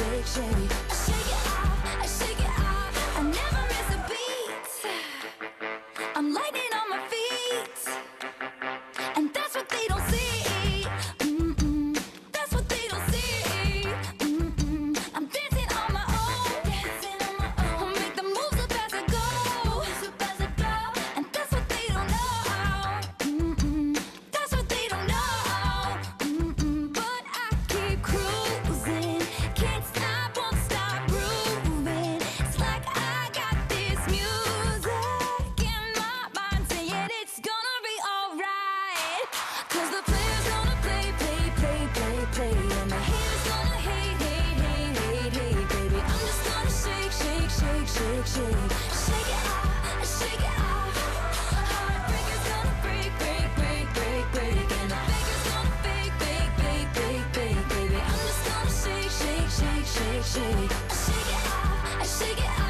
shake, shake. addiction Shake it off, shake it out Heartbreaker's gonna break, break, break, break, break. And the gonna bake, bake, bake, bake, bake, baby. I'm just gonna shake, shake, shake, shake, shake. Shake it off, shake it out